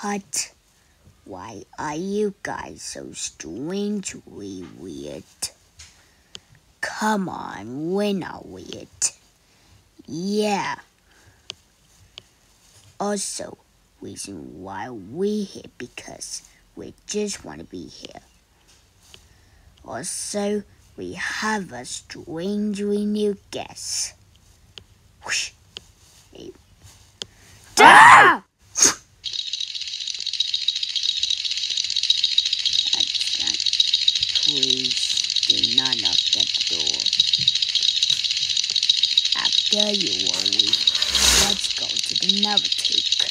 What? Why are you guys so strangely weird? Come on, we're not weird. Yeah. Also, reason why we're here because we just want to be here. Also, we have a strangely new guest. Please do not knock at the door. After you always, let's go to the Never Take.